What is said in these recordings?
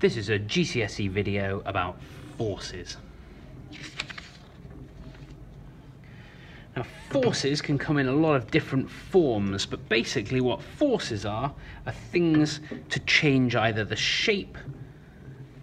This is a GCSE video about forces. Now forces can come in a lot of different forms, but basically what forces are, are things to change either the shape,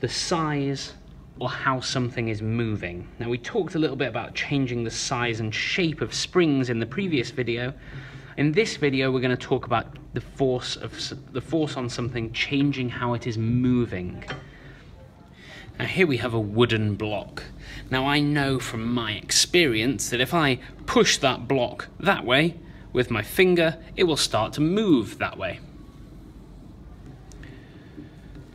the size, or how something is moving. Now we talked a little bit about changing the size and shape of springs in the previous video. In this video we're going to talk about the force of the force on something changing how it is moving. Now here we have a wooden block. Now I know from my experience that if I push that block that way with my finger, it will start to move that way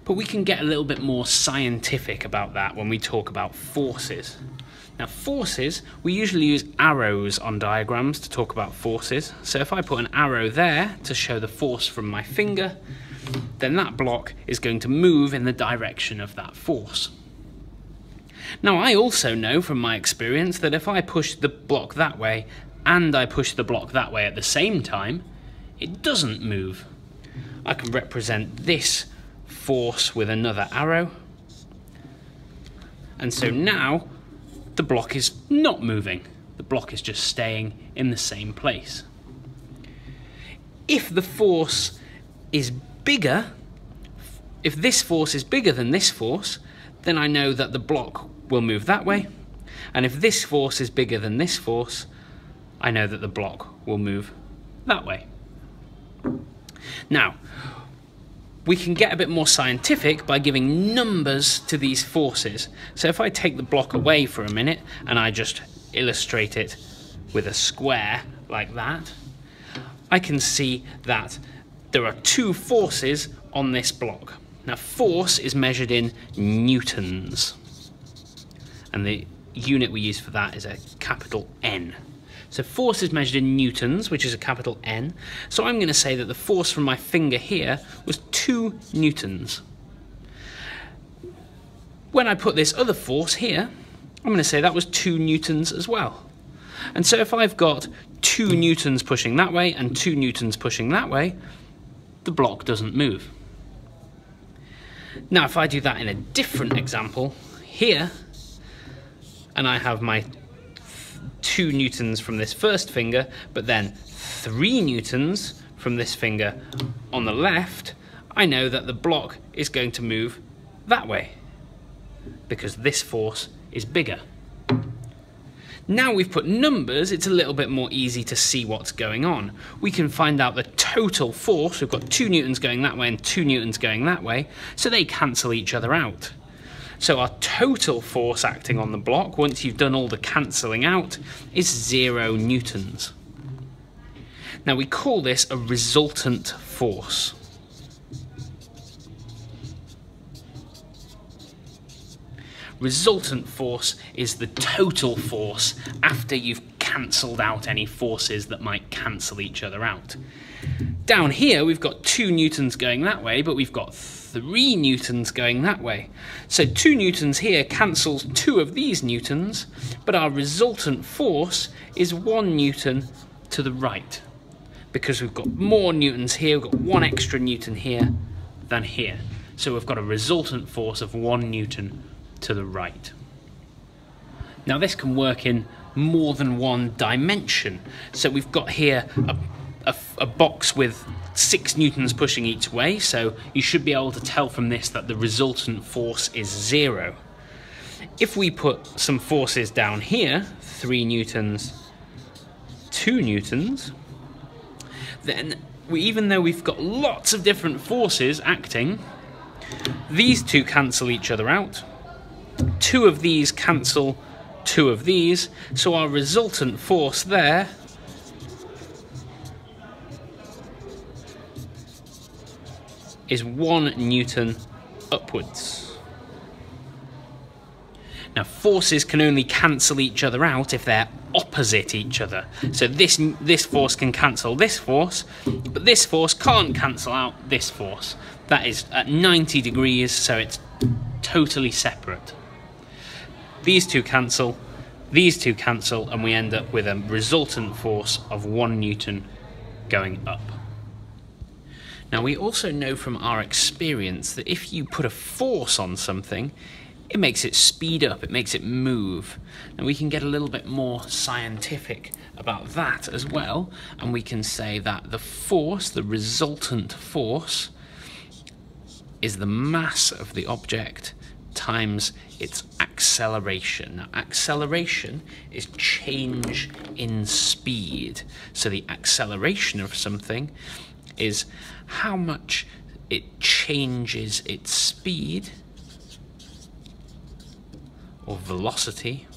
but we can get a little bit more scientific about that when we talk about forces. Now forces, we usually use arrows on diagrams to talk about forces. So if I put an arrow there to show the force from my finger, then that block is going to move in the direction of that force. Now I also know from my experience that if I push the block that way and I push the block that way at the same time, it doesn't move. I can represent this force with another arrow. And so now the block is not moving. The block is just staying in the same place. If the force is bigger, if this force is bigger than this force, then I know that the block will move that way. And if this force is bigger than this force, I know that the block will move that way. Now, we can get a bit more scientific by giving numbers to these forces. So if I take the block away for a minute and I just illustrate it with a square like that, I can see that there are two forces on this block. Now force is measured in newtons and the unit we use for that is a capital N. So force is measured in newtons, which is a capital N. So I'm going to say that the force from my finger here was 2 newtons. When I put this other force here, I'm going to say that was 2 newtons as well. And so if I've got 2 newtons pushing that way and 2 newtons pushing that way, the block doesn't move. Now if I do that in a different example, here, and I have my two newtons from this first finger, but then three newtons from this finger on the left, I know that the block is going to move that way because this force is bigger. Now we've put numbers, it's a little bit more easy to see what's going on. We can find out the total force, we've got two newtons going that way and two newtons going that way, so they cancel each other out. So our total force acting on the block, once you've done all the cancelling out, is zero newtons. Now we call this a resultant force. Resultant force is the total force after you've cancelled out any forces that might cancel each other out. Down here we've got two newtons going that way, but we've got three newtons going that way. So two newtons here cancels two of these newtons, but our resultant force is one newton to the right. Because we've got more newtons here, we've got one extra newton here than here. So we've got a resultant force of one newton to the right. Now this can work in more than one dimension. So we've got here a, a, a box with six newtons pushing each way, so you should be able to tell from this that the resultant force is zero. If we put some forces down here, three newtons, two newtons, then we, even though we've got lots of different forces acting, these two cancel each other out. Two of these cancel two of these, so our resultant force there is one Newton upwards. Now forces can only cancel each other out if they're opposite each other. So this, this force can cancel this force, but this force can't cancel out this force. That is at 90 degrees, so it's totally separate. These two cancel, these two cancel, and we end up with a resultant force of one Newton going up. Now, we also know from our experience that if you put a force on something, it makes it speed up, it makes it move. And we can get a little bit more scientific about that as well, and we can say that the force, the resultant force, is the mass of the object times its acceleration. Now, acceleration is change in speed. So the acceleration of something is how much it changes its speed or velocity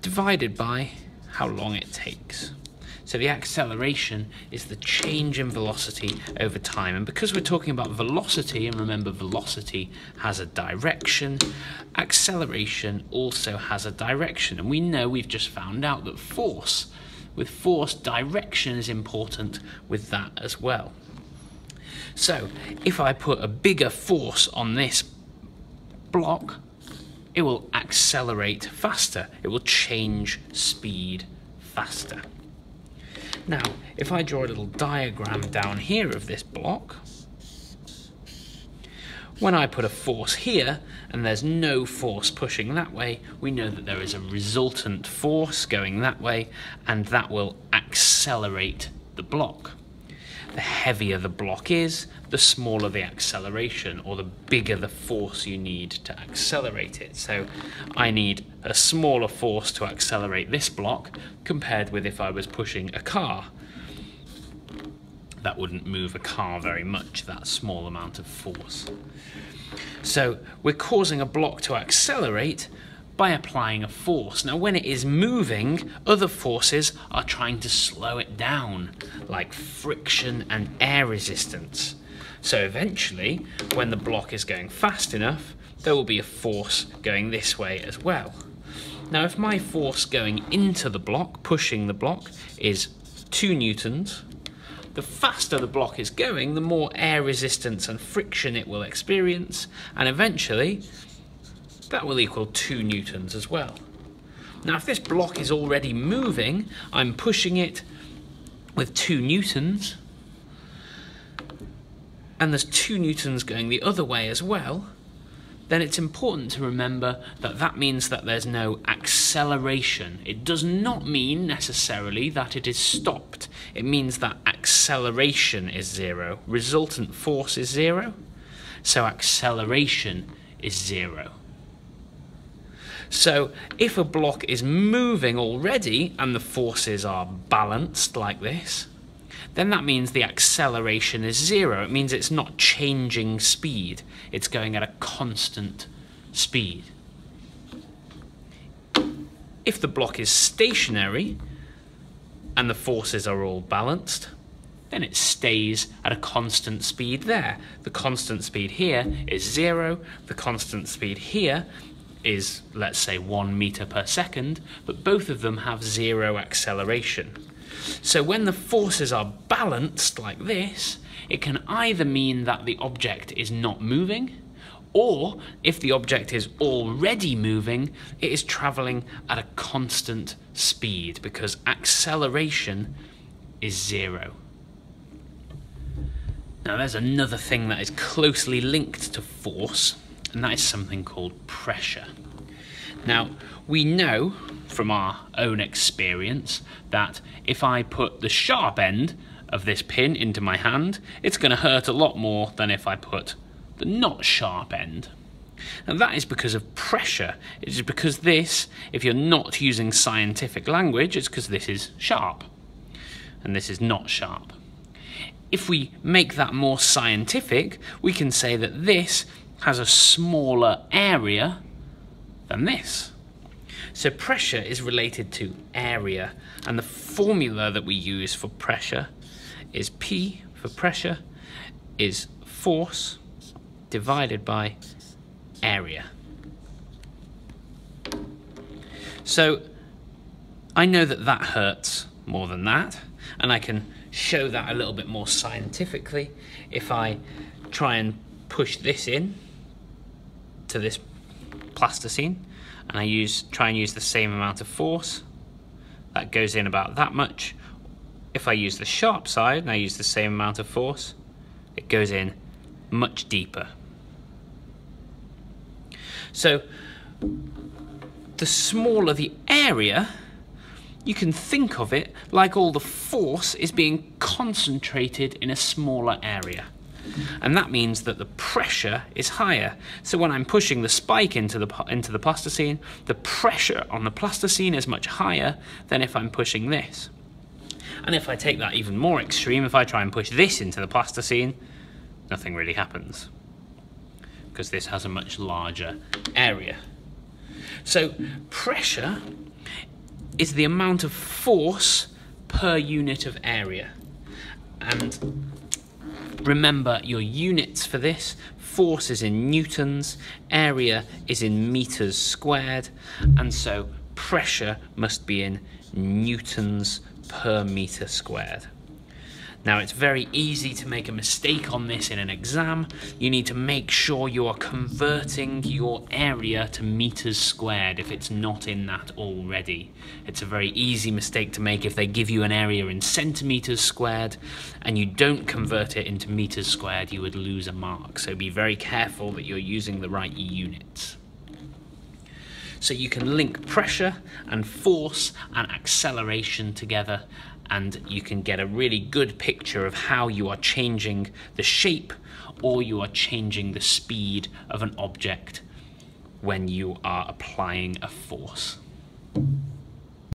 divided by how long it takes. So the acceleration is the change in velocity over time. And because we're talking about velocity, and remember velocity has a direction, acceleration also has a direction. And we know we've just found out that force, with force, direction is important with that as well. So if I put a bigger force on this block, it will accelerate faster. It will change speed faster. Now, if I draw a little diagram down here of this block, when I put a force here and there's no force pushing that way, we know that there is a resultant force going that way and that will accelerate the block. The heavier the block is, the smaller the acceleration or the bigger the force you need to accelerate it. So I need a smaller force to accelerate this block compared with if I was pushing a car. That wouldn't move a car very much, that small amount of force. So we're causing a block to accelerate by applying a force. Now when it is moving, other forces are trying to slow it down, like friction and air resistance. So eventually, when the block is going fast enough, there will be a force going this way as well. Now if my force going into the block, pushing the block, is 2 newtons, the faster the block is going, the more air resistance and friction it will experience, and eventually that will equal 2 newtons as well. Now if this block is already moving, I'm pushing it with 2 newtons, and there's 2 newtons going the other way as well, then it's important to remember that that means that there's no acceleration. It does not mean necessarily that it is stopped. It means that acceleration is zero, resultant force is zero, so acceleration is zero. So if a block is moving already and the forces are balanced like this, then that means the acceleration is zero. It means it's not changing speed. It's going at a constant speed. If the block is stationary and the forces are all balanced, then it stays at a constant speed there. The constant speed here is zero. The constant speed here is, let's say, one meter per second, but both of them have zero acceleration. So when the forces are balanced like this, it can either mean that the object is not moving, or if the object is already moving, it is travelling at a constant speed because acceleration is zero. Now there's another thing that is closely linked to force, and that is something called pressure. Now, we know from our own experience that if I put the sharp end of this pin into my hand, it's going to hurt a lot more than if I put the not sharp end. And that is because of pressure. It is because this, if you're not using scientific language, it's because this is sharp and this is not sharp. If we make that more scientific, we can say that this has a smaller area than this. So pressure is related to area, and the formula that we use for pressure is P for pressure is force divided by area. So I know that that hurts more than that, and I can show that a little bit more scientifically if I try and push this in to this plasticine and I use try and use the same amount of force that goes in about that much If I use the sharp side and I use the same amount of force, it goes in much deeper. So the smaller the area, you can think of it like all the force is being concentrated in a smaller area. And that means that the pressure is higher. So when I'm pushing the spike into the, into the plasticine, the pressure on the plasticine is much higher than if I'm pushing this. And if I take that even more extreme, if I try and push this into the plasticine, nothing really happens because this has a much larger area. So pressure is the amount of force per unit of area. And remember your units for this. Force is in newtons, area is in meters squared, and so pressure must be in newtons per meter squared. Now it's very easy to make a mistake on this in an exam. You need to make sure you are converting your area to meters squared if it's not in that already. It's a very easy mistake to make if they give you an area in centimeters squared and you don't convert it into meters squared, you would lose a mark. So be very careful that you're using the right units. So you can link pressure and force and acceleration together and you can get a really good picture of how you are changing the shape or you are changing the speed of an object when you are applying a force.